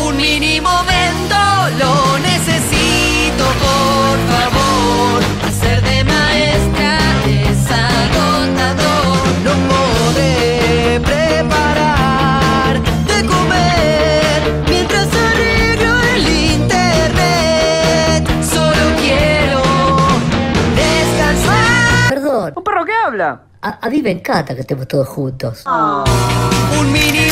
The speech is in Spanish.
Un mini momento lo necesito, por favor. Hacer de maestra es agotador. No podré preparar de comer mientras arreglo el internet. Solo quiero descansar. Perdón, ¿Un perro que habla? a, a mí me encanta que estemos todos juntos. Un mini